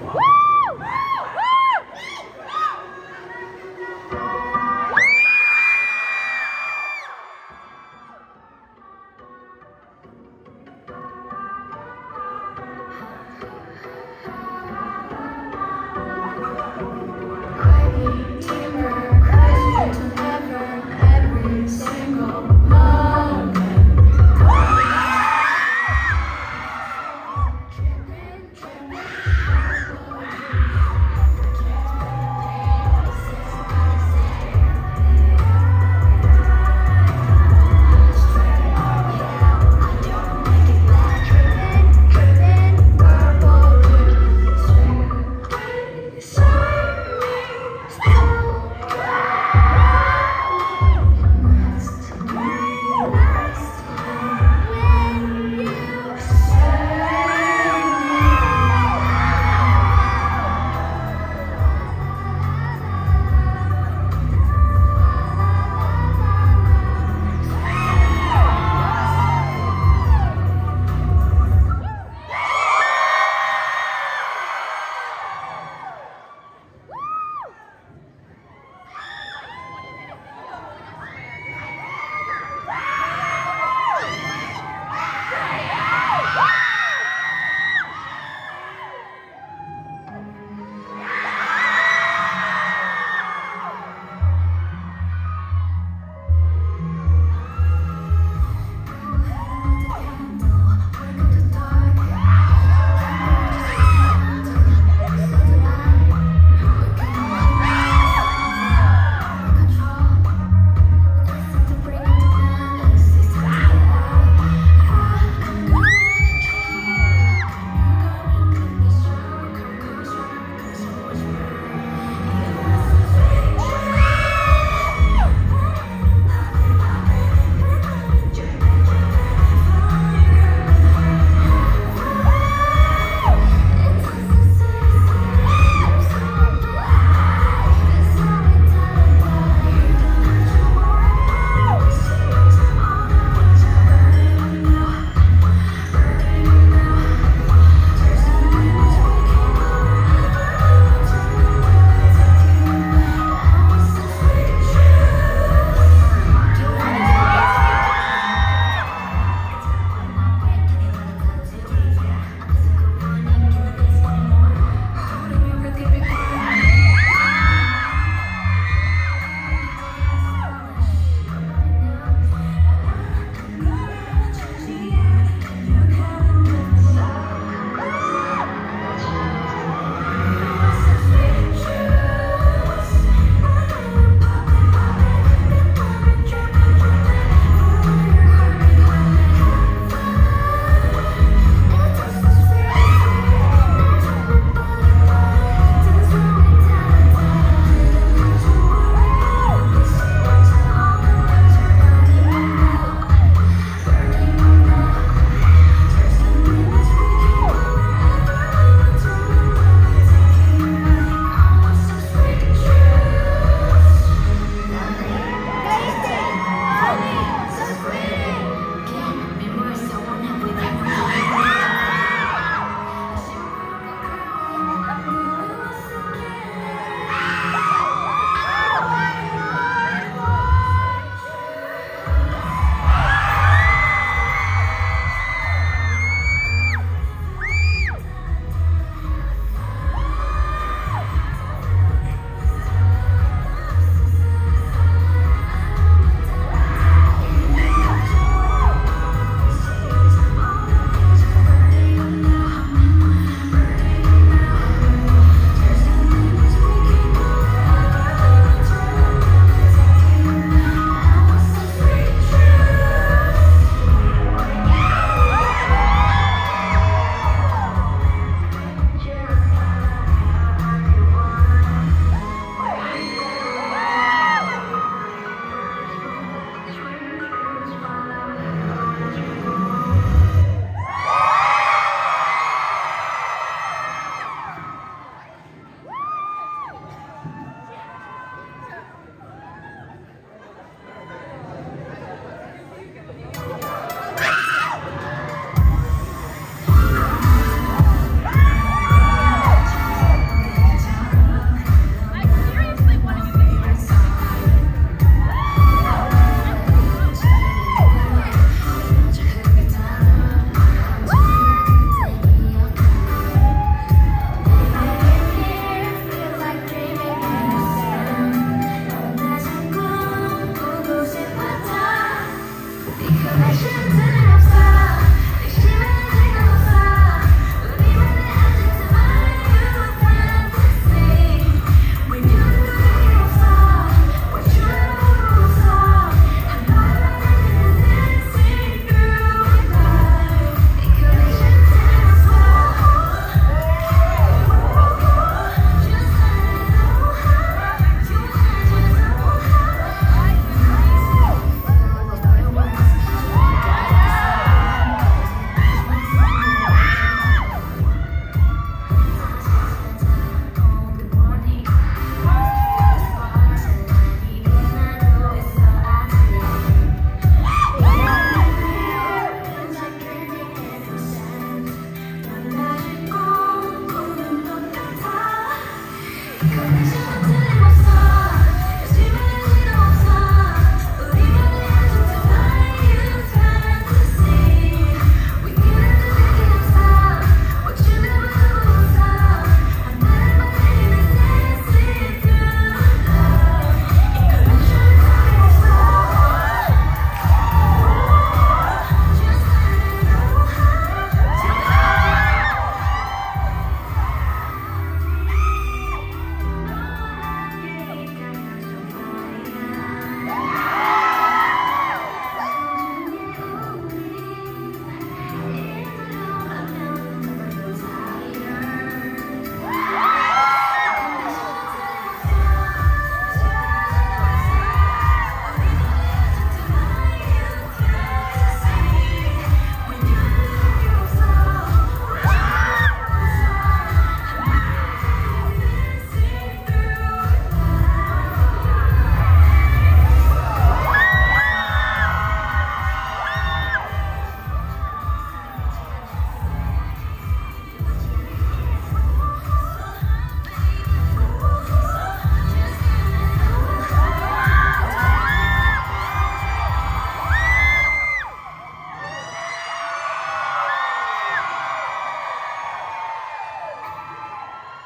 Woo!